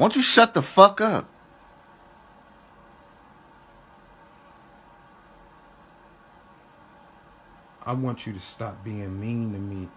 Won't you shut the fuck up? I want you to stop being mean to me